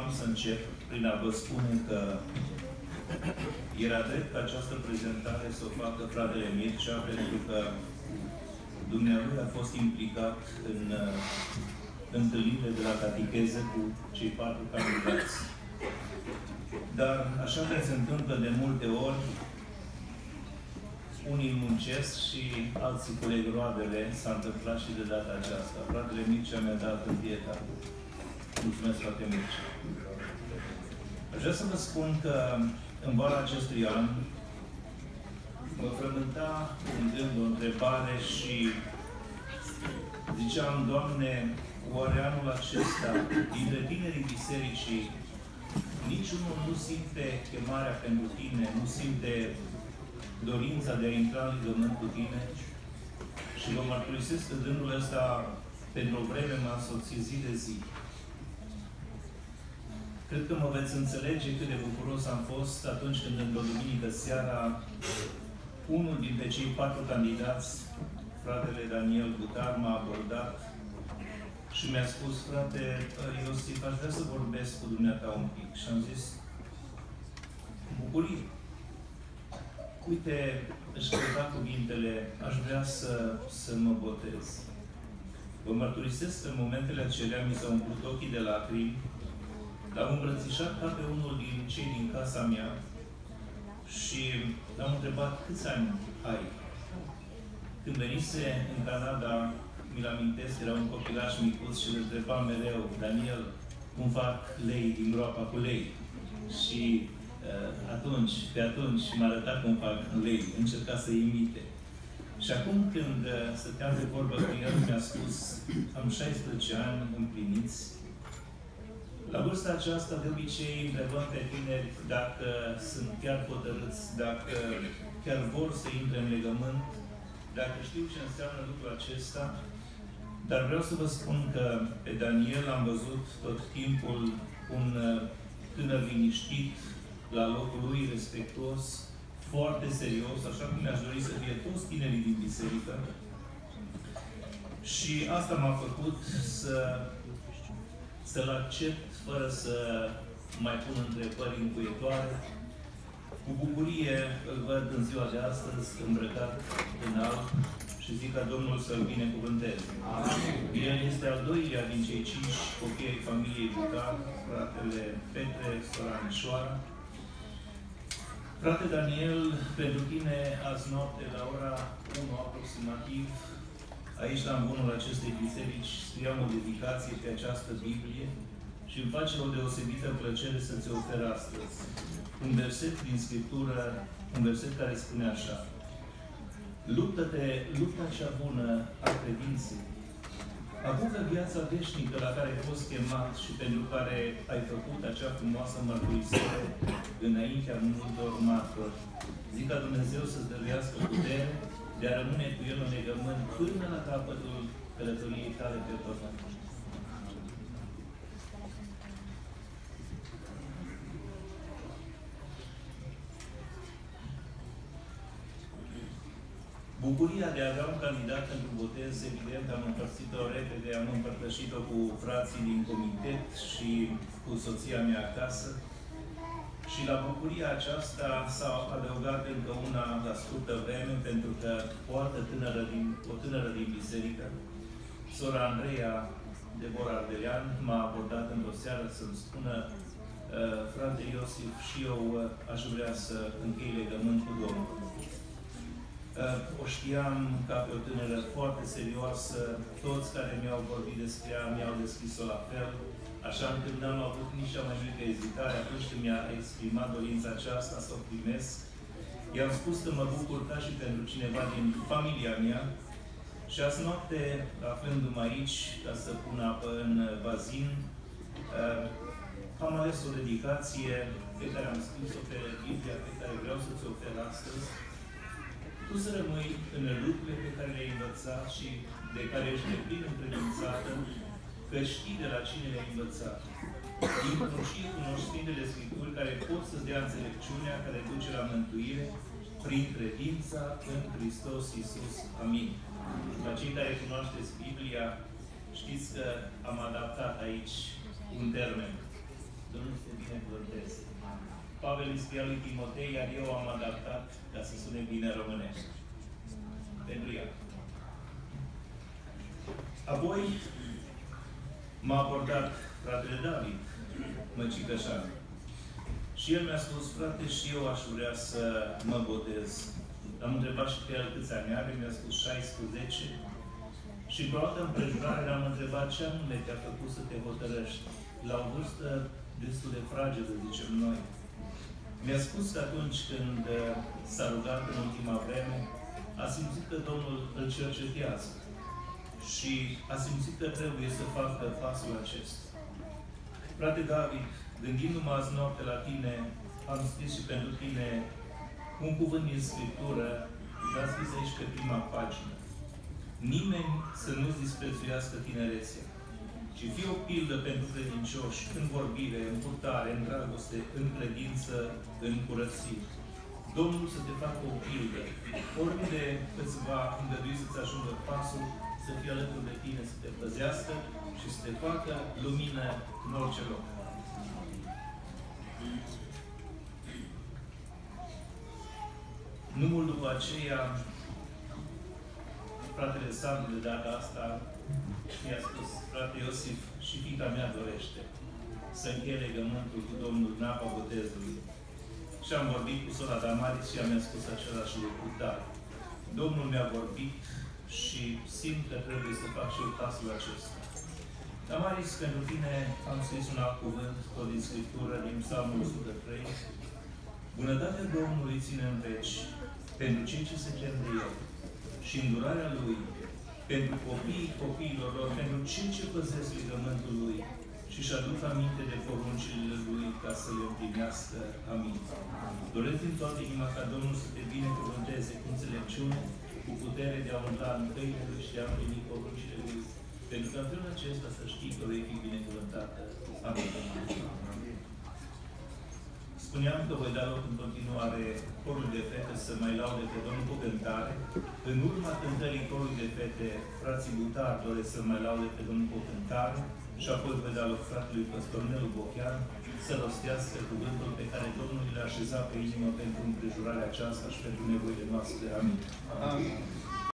am să încep prin a vă spune că era drept ca această prezentare să o facă fratele Mircea, pentru că dumnealui a fost implicat în uh, întâlnirile de la catecheză cu cei patru candidați. Dar așa cum se întâmplă de multe ori, unii muncesc și alții culeg roadele, s-a întâmplat și de data aceasta. Fratele Mircea mi-a dat în dieta. Mulțumesc, frate Mircea. Aș vrea să vă spun că în vara acestui an mă frământa un gând, o întrebare și ziceam, Doamne, oare anul acesta, dintre tinerii bisericii, niciunul nu simte chemarea pentru tine, nu simte dorința de a intra în legământ cu tine? Și vă mărturisesc că gândul ăsta pentru o vreme m-a însoțit zi de zi. Cred că mă veți înțelege cât de bucuros am fost atunci când într-o duminică seara unul dintre cei patru candidați, fratele Daniel Butar, m-a abordat și mi-a spus, frate Iosif, aș vrea să vorbesc cu dumneata un pic. Și am zis, bucurie. Uite, își căuta cuvintele, aș vrea să, să mă botez. Vă mărturisesc că în momentele acelea mi s-au umplut ochii de lacrimi L-am îmbrățișat ca pe unul din cei din casa mea și l-am întrebat câți ani ai. Când venise în Canada, mi-l amintesc, era un copilaș micuț și îl întreba mereu, Daniel, cum fac lei din groapa cu lei? Și uh, atunci, pe atunci, m-a arătat cum fac lei, încerca să imite. Și acum când uh, stăteam de vorbă cu el, mi-a spus, am 16 ani împliniți, la vârsta aceasta, de obicei, întrebăm pe tineri dacă sunt chiar hotărâți, dacă chiar vor să intre în legământ, dacă știu ce înseamnă lucrul acesta, dar vreau să vă spun că pe Daniel am văzut tot timpul un uh, tânăr liniștit, la locul lui, respectuos, foarte serios, așa cum mi-aș dori să fie toți tinerii din biserică. Și asta m-a făcut să să-l accept fără să mai pun întrebări încuietoare. Cu bucurie îl văd în ziua de astăzi îmbrăcat în alb și zic ca Domnul să-l binecuvânteze. El este al doilea din cei cinci copii ai familiei Bucar, fratele Petre, sora Mișoara. Frate Daniel, pentru tine azi noapte la ora 1 aproximativ Aici, la bunul acestei biserici, scriam o dedicație pe această Biblie și îmi face o deosebită plăcere să ți ofer astăzi. Un verset din Scriptură, un verset care spune așa. Luptă-te, lupta cea bună a credinței. Apucă viața veșnică la care ai fost chemat și pentru care ai făcut acea frumoasă mărturisire înaintea multor martori. Zic ca Dumnezeu să-ți dăruiască putere de a rămâne cu El în legământ până la capătul călătoriei tale pe pământ. Bucuria de a avea un candidat pentru botez, evident, am împărțit-o repede, am împărtășit-o cu frații din comitet și cu soția mea acasă. Și la bucuria aceasta s-a adăugat încă una la scurtă vreme, pentru că o altă tânără din, o tânără din biserică, sora Andreea Debora Ardelean, m-a abordat într-o seară să-mi spună uh, frate Iosif, și eu uh, aș vrea să închei legământ cu Domnul. Uh, o știam ca pe o tânără foarte serioasă, toți care mi-au vorbit despre ea mi-au deschis-o la fel, Așa încât n-am avut nici cea mai mică ezitare atunci când mi-a exprimat dorința aceasta să o primesc. I-am spus că mă bucur ca și pentru cineva din familia mea și azi noapte, aflându-mă aici ca să pun apă în bazin, uh, am ales o dedicație pe care am scris-o pe Biblia, pe care vreau să-ți ofer astăzi. Tu să rămâi în lucrurile pe care le-ai învățat și de care ești de plin încredințată că știi de la cine le-ai învățat. Inclusiv cunoști Sfintele Scripturi care pot să dea înțelepciunea care duce la mântuire prin credința în Hristos Iisus. Amin. La cei care cunoașteți Biblia, știți că am adaptat aici un termen. Domnul să te binecuvânteze. Pavel îi scria lui Timotei, iar eu am adaptat ca să sune bine românește. Pentru ea. Apoi m-a abordat fratele David, Măcișcășan. Și el mi-a spus, frate, și eu aș vrea să mă botez. Am întrebat și pe el câți ani are, mi-a spus 16. Și pe o altă împrejurare l-am întrebat ce anume te-a făcut să te hotărăști. La o vârstă destul de fragedă, zicem noi. Mi-a spus că atunci când uh, s-a rugat în ultima vreme, a simțit că Domnul îl cercetează și a simțit că trebuie să facă pasul acesta. Frate David, gândindu-mă azi noapte la tine, am scris și pentru tine un cuvânt din Scriptură, l scris aici pe prima pagină. Nimeni să nu-ți disprețuiască tinerețea, ci fie o pildă pentru credincioși în vorbire, în purtare, în dragoste, în credință, în curăție. Domnul să te facă o pildă. Oriunde îți va îngădui să-ți ajungă pasul, să fie alături de tine, să te păzească și să te facă lumină în orice loc. Nu mult după aceea, fratele Sandu de data asta mi-a spus, frate Iosif, și fica mea dorește să încheie legământul cu Domnul în apa botezului. Și am vorbit cu sora Damaris și ea mi-a spus același lucru, dar Domnul mi-a vorbit și simt că trebuie să fac și eu pasul acesta. Damaris, pentru tine am scris un alt cuvânt, tot din Scriptură, din Psalmul 103. Bunătatea Domnului ține în veci pentru cei ce se chem de El și îndurarea Lui pentru copiii copiilor lor, pentru cei ce păzesc legământul Lui și își aduc aminte de poruncile Lui ca să le împlinească. Amin. Doresc din toată inima ca Domnul să te binecuvânteze cu înțelepciune, cu putere de a umbla în căile Lui și de a împlini poruncile Lui. Pentru că în felul acesta să știi că vei fi binecuvântată. Amin. Spuneam că voi da loc în continuare corul de fete să mai laude pe Domnul cu cântare. În urma cântării corului de fete, frații Butar doresc să mai laude pe Domnul cu cântare și apoi voi da loc fratelui păstor Nelu Bochean să rostească cuvântul pe care Domnul l-a așezat pe inimă pentru împrejurarea aceasta și pentru nevoile noastre. Amin. Amin.